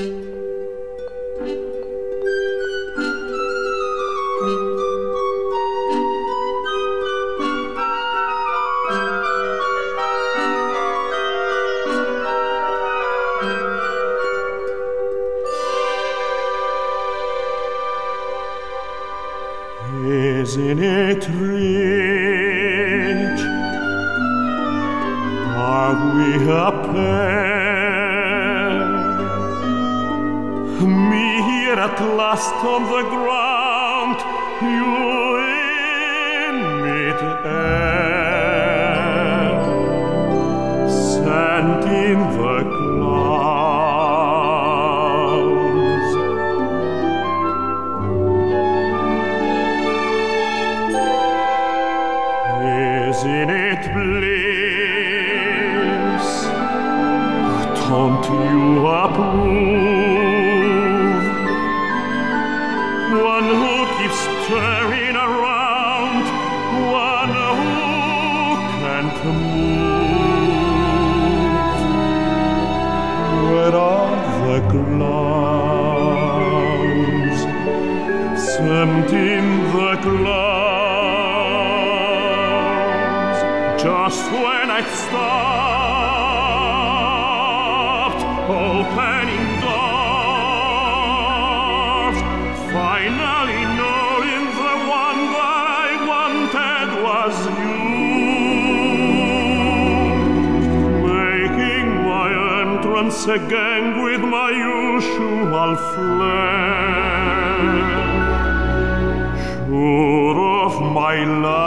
Isn't it rich? Are we a Me here at last on the ground, you in mid-air, send in the clowns. Isn't it bliss? Don't you approve? One who keeps turning around, one who can't move. Where are the? Send in the clowns, just when I stopped finally knowing the one that I wanted was you, making my entrance again with my usual flair sure of my lies.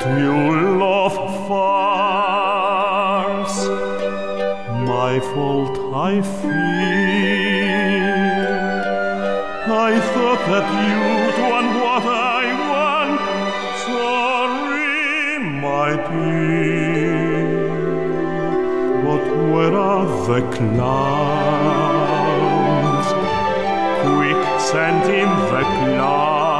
Don't you love farce? My fault, I fear. I thought that you'd want what I want. Sorry, my dear. But where are the clowns? Quick, send in the clowns.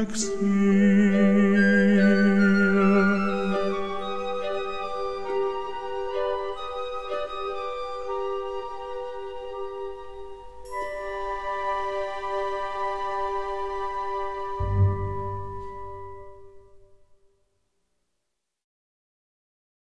Exit.